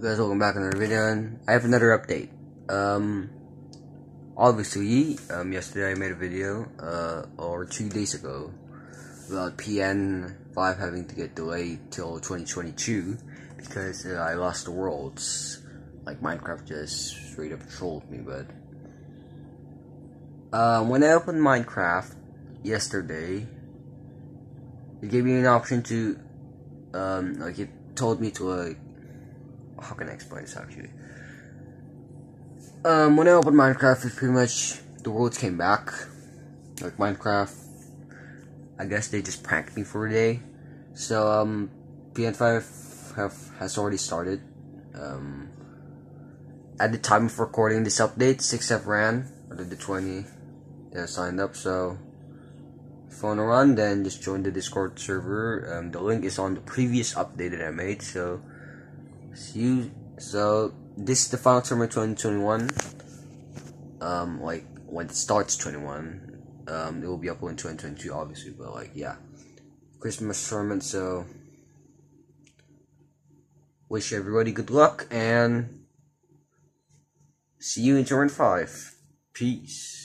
Guys, welcome back to another video, and I have another update. Um, obviously, um, yesterday I made a video, uh, or two days ago, about PN5 having to get delayed till 2022, because uh, I lost the worlds. Like, Minecraft just straight up trolled me, but... Um, when I opened Minecraft yesterday, it gave me an option to, um, like, it told me to, how can I explain this actually? Um, when I opened Minecraft, it's pretty much the worlds came back. Like Minecraft, I guess they just pranked me for a day. So um, PN5 have has already started. Um, at the time of recording this update, 6F ran out of the 20 that signed up. So if you want to run, then just join the Discord server. Um, the link is on the previous update that I made. So you so this is the final tournament 2021 um like when it starts 21 um it will be up in 2022 obviously but like yeah. Christmas tournament so wish everybody good luck and see you in tournament 5 peace